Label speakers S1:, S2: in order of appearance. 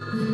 S1: Mm-hmm.